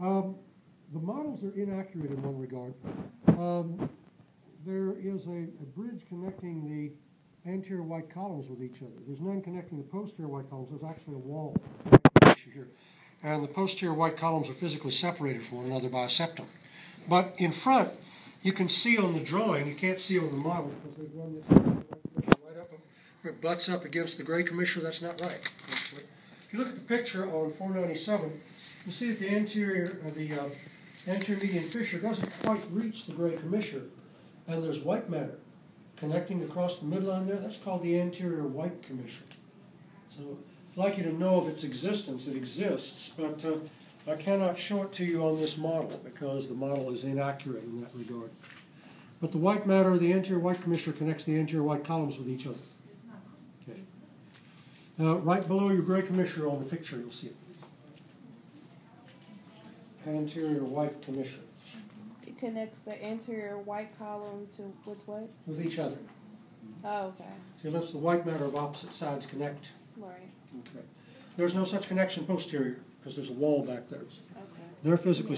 Um, the models are inaccurate in one regard. Um, there is a, a bridge connecting the anterior white columns with each other. There's none connecting the posterior white columns. There's actually a wall here. And the posterior white columns are physically separated from one another by a septum. But in front, you can see on the drawing, you can't see on the model because they've run this right up, it butts up against the gray commissure. That's not right. If you look at the picture on 497, you see that the anterior, uh, the uh, anterior median fissure doesn't quite reach the gray commissure, and there's white matter connecting across the midline there. That's called the anterior white commissure. So I'd like you to know of its existence. It exists, but uh, I cannot show it to you on this model because the model is inaccurate in that regard. But the white matter, the anterior white commissure connects the anterior white columns with each other. Okay. Uh, right below your gray commissure on the picture, you'll see it. Anterior white commissure It connects the anterior white column to with what? with each other. Oh, okay. So it lets the white matter of opposite sides connect. Right. Okay. There's no such connection posterior because there's a wall back there. Okay. They're physically